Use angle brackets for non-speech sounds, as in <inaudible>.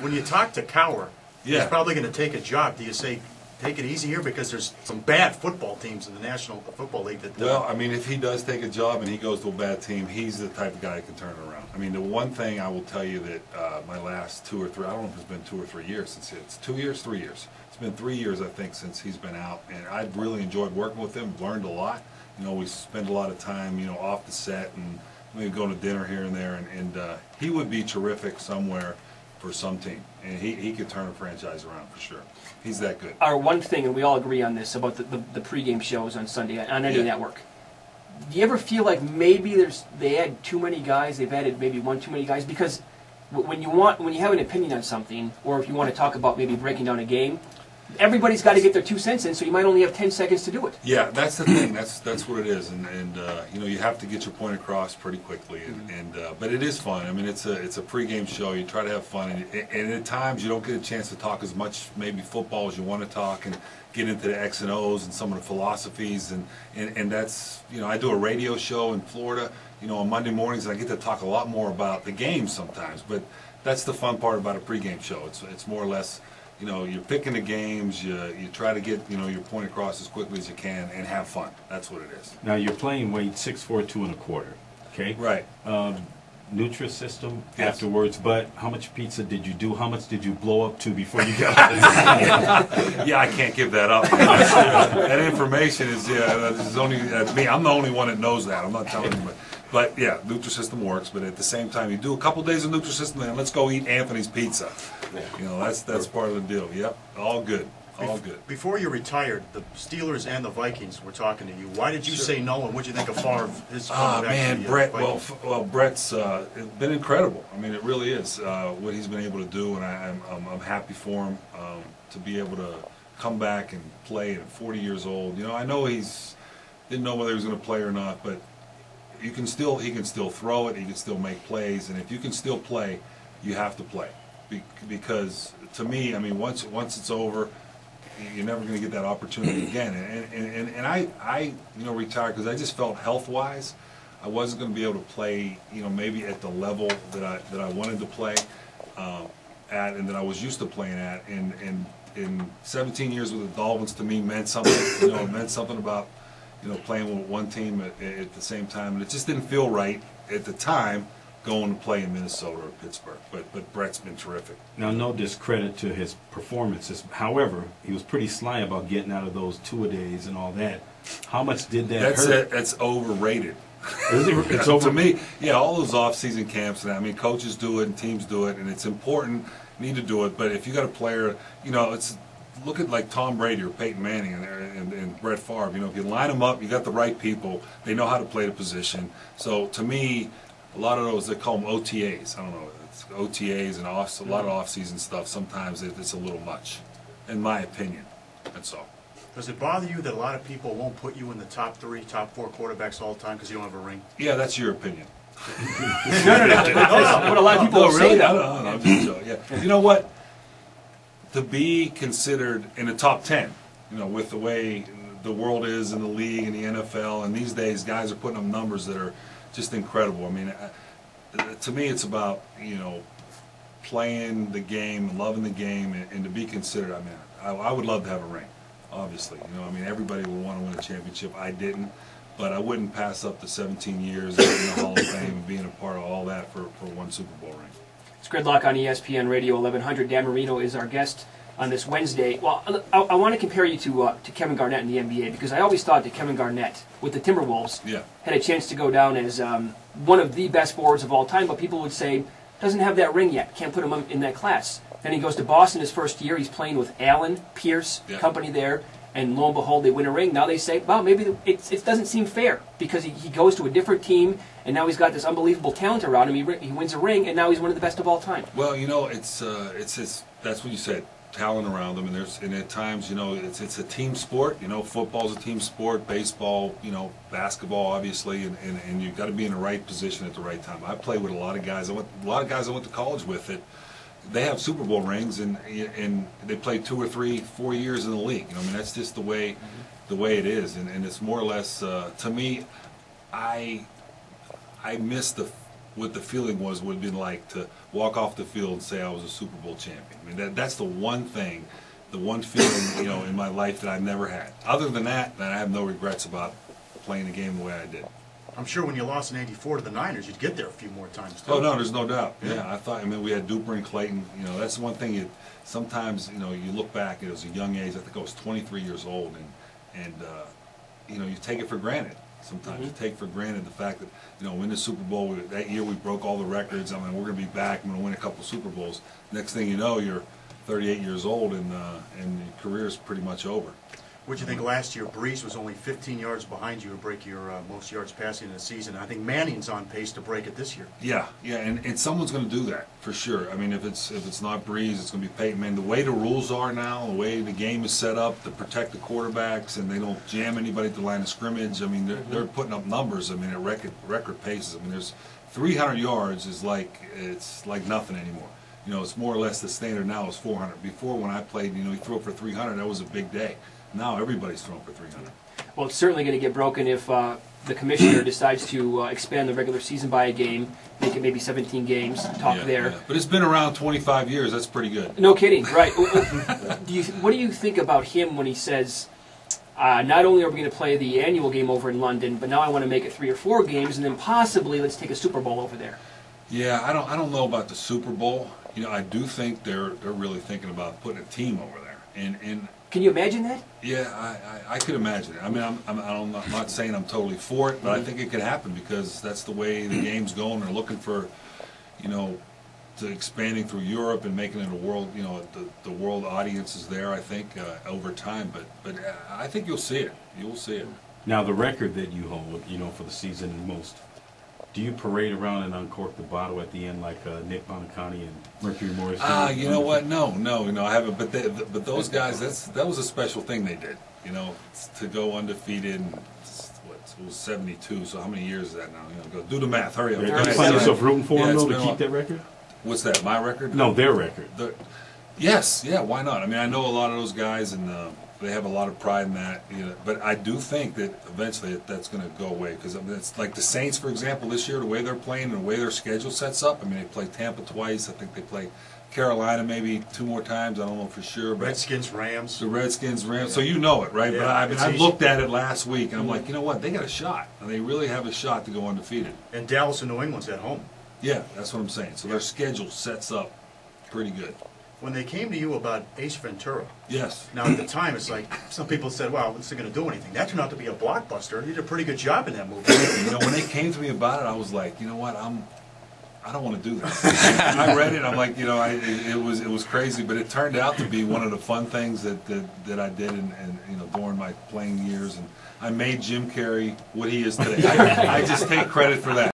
when you talk to Cowher, Yeah. he's probably gonna take a job. Do you say, take it easy here? Because there's some bad football teams in the National Football League that. Well, I mean, if he does take a job and he goes to a bad team, he's the type of guy that can turn it around. I mean, the one thing I will tell you that uh, my last two or three, I don't know if it's been two or three years since it's two years, three years. It's been three years, I think, since he's been out, and I've really enjoyed working with him. Learned a lot. You know, we spend a lot of time, you know, off the set and maybe going to dinner here and there, and, and uh, he would be terrific somewhere for some team, and he, he could turn a franchise around for sure. He's that good. Our one thing, and we all agree on this, about the, the, the pregame shows on Sunday on any Yeah. network. Do you ever feel like maybe there's they add too many guys? They've added maybe one too many guys because when you want when you have an opinion on something, or if you want to talk about maybe breaking down a game, everybody's got to get their two cents in. So you might only have ten seconds to do it. Yeah, that's the thing. That's that's what it is, and and uh, you know you have to get your point across pretty quickly, and, and uh, but it is fun. I mean, it's a it's a pregame show. You try to have fun, and, and at times you don't get a chance to talk as much maybe football as you want to talk, and get into the X and O's and some of the philosophies, and and, and that's you know I do a radio show in Florida, you know on Monday mornings, and I get to talk a lot more about the game sometimes, but that's the fun part about a pregame show. It's it's more or less you know, you're picking the games, you, you try to get, you know, your point across as quickly as you can and have fun. That's what it is. Now, you're playing weight six four two and a quarter, okay? Right. Nutrisystem Yes. afterwards, but how much pizza did you do? How much did you blow up to before you got <laughs> <laughs> Yeah, I can't give that up. <laughs> that information is, yeah, is only, uh, me, I'm the only one that knows that. I'm not telling you, but, but yeah, Nutrisystem works, but at the same time, you do a couple days of Nutrisystem and let's go eat Anthony's Pizza. You know, that's, that's part of the deal. Yep, all good, all good. Before you retired, the Steelers and the Vikings were talking to you. Why did you say no, and what did you think of Favre, his Ah, coming back to man, the, uh, Brett. Well, Vikings? f- well, Brett's uh, it's been incredible. I mean, it really is uh, what he's been able to do, and I, I'm, I'm, I'm happy for him um, to be able to come back and play at 40 years old. You know, I know he's didn't know whether he was going to play or not, but you can still he can still throw it. He can still make plays, and if you can still play, you have to play Be- because to me, I mean, once once it's over, you're never going to get that opportunity again. And and, and, and I I you know retired because I just felt health wise, I wasn't going to be able to play you know maybe at the level that I that I wanted to play um, at and that I was used to playing at. And and in 17 years with the Dolphins to me meant something. You know, it meant something about you know playing with one team at, at the same time, and it just didn't feel right at the time going to play in Minnesota or Pittsburgh. But but Brett's been terrific. Now, no discredit to his performances. However, he was pretty sly about getting out of those two a days and all that. How much did that That's hurt? it. That's overrated. Is it- <laughs> it's to me. Yeah, all those off-season camps, and I mean, coaches do it and teams do it, and it's important. Need to do it, but if you got a player, you know, it's look at like Tom Brady or Peyton Manning and, and, and Brett Favre. You know, if you line them up, you got the right people. They know how to play the position. So to me, a lot of those they call them OTAs. I don't know. It's OTAs and off, a lot of mm-hmm. off-season stuff. Sometimes it, it's a little much, in my opinion. That's all. Does it bother you that a lot of people won't put you in the top three, top four quarterbacks all the time because you don't have a ring? Yeah, that's your opinion. <laughs> That's <laughs> what a lot of people No, will say really? I though. don't know. I'm just joking. Yeah. You know what? To be considered in the top ten, you know, with the way the world is in the league and the NFL, and these days guys are putting up numbers that are just incredible. I mean, uh, to me, it's about you know playing the game, loving the game, and, and to be considered. I mean, I, I would love to have a ring. Obviously, you know, I mean, everybody would want to win a championship. I didn't, but I wouldn't pass up the 17 years in the Hall of Fame and being a part of all that for, for one Super Bowl ring. It's Gridlock on ESPN Radio 1100. Dan Marino is our guest on this Wednesday. Well, I, I want to compare you to uh, to Kevin Garnett in the NBA because I always thought that Kevin Garnett with the Timberwolves Yeah. had a chance to go down as um, one of the best forwards of all time, but people would say doesn't have that ring yet. Can't put him in that class. Then he goes to Boston his first year. He's playing with Allen Pierce Yeah. company there. And lo and behold, they win a ring. Now they say, well, maybe it, it doesn't seem fair because he, he goes to a different team, and now he's got this unbelievable talent around him. He, he wins a ring, and now he's one of the best of all time. Well, you know, it's uh, it's it's that's what you said. Talent around them, and there's and at times, you know, it's it's a team sport. You know, football's a team sport. Baseball, you know, basketball, obviously, and and, and you've got to be in the right position at the right time. I play with a lot of guys. I went a lot of guys I went to college with that they have Super Bowl rings and and they play two or three, four years in the league. You know, I mean, that's just the way the way it is, and, and it's more or less uh, to me. I I miss the what the feeling was would have been like to walk off the field and say I was a Super Bowl champion. I mean, that, that's the one thing, the one feeling you know in my life that I've never had. Other than that, then I have no regrets about playing the game the way I did. I'm sure when you lost in '84 to the Niners, you'd get there a few more times. Too. Oh no, there's no doubt. Yeah, I thought. I mean, we had Duper and Clayton. You know, that's one thing. You sometimes you know you look back. It was a young age. I think I was 23 years old, and and uh, you know you take it for granted. Sometimes you take for granted the fact that you know win the Super Bowl. We, that year we broke all the records. I mean, we're going to be back. I'm going to win a couple Super Bowls. Next thing you know, you're 38 years old, and uh, and your career is pretty much over. What'd you think last year? Brees was only 15 yards behind you to break your uh, most yards passing in the season. I think Manning's on pace to break it this year. Yeah, yeah, and, and someone's going to do that for sure. I mean, if it's if it's not Brees, it's going to be Peyton. Man, the way the rules are now, the way the game is set up to protect the quarterbacks, and they don't jam anybody at the line of scrimmage. I mean, they're, they're putting up numbers. I mean, at record record paces. I mean, there's 300 yards is like it's like nothing anymore. You know, it's more or less the standard now is 400. Before, when I played, you know, you threw it for 300, that was a big day. Now everybody's throwing for 300. Well, it's certainly going to get broken if uh, the commissioner decides to uh, expand the regular season by a game, make it maybe 17 games. Talk Yeah, there. yeah. But it's been around 25 years. That's pretty good. No kidding, right? do you, what do you think about him when he says, uh, not only are we going to play the annual game over in London, but now I want to make it three or four games, and then possibly let's take a Super Bowl over there? Yeah, I don't I don't know about the Super Bowl. You know, I do think they're they're really thinking about putting a team over there. And and Can you imagine that? yeah, I, I, I could imagine it. I mean, I'm I'm, I'm not, I'm not saying I'm totally for it, but I think it could happen because that's the way the game's going. They're looking for, you know, to expanding through Europe and making it a world. You know, the the world audience is there. I think uh, over time, but but uh, I think you'll see it. You'll see it. Now, the record that you hold, you know, for the season and most, do you parade around and uncork the bottle at the end like uh, Nick Buoniconti and Mercury Morris? Ah, you know what? No, no, no. I haven't. But they, but those guys, that's that was a special thing they did. You know, to go undefeated. And, what it was seventy two. So how many years is that now? You know, go do the math. Hurry up. Go you find yourself rooting for yeah, them, though, to keep that record? What's that? My record? No, their record. The, yes, yeah. Why not? I mean, I know a lot of those guys, and uh, they have a lot of pride in that. You know, but I do think that eventually that's going to go away because I mean, it's like the Saints, for example, this year, the way they're playing and the way their schedule sets up. I mean, they play Tampa twice. I think they play Carolina maybe two more times. I don't know for sure. But Redskins, Rams. the Redskins, Rams. So you know it, right? but Yeah, I mean, I looked at it last week, and I'm like, mm-hmm. you know what? They got a shot. And they really have a shot to go undefeated. And Dallas and New England's at home. Yeah, that's what I'm saying. So their schedule sets up pretty good. When they came to you about Ace Ventura, Yes. now at the time it's like some people said, "Wow, what's it going to do anything?" That turned out to be a blockbuster. You did a pretty good job in that movie. You know, when they came to me about it, I was like, you know what? I'm, I don't want to do this. I read it. I'm like, you know, I, it, it was it was crazy, but it turned out to be one of the fun things that that, that I did, in, in, you know, during my playing years, and I made Jim Carrey what he is today. I, I just take credit for that.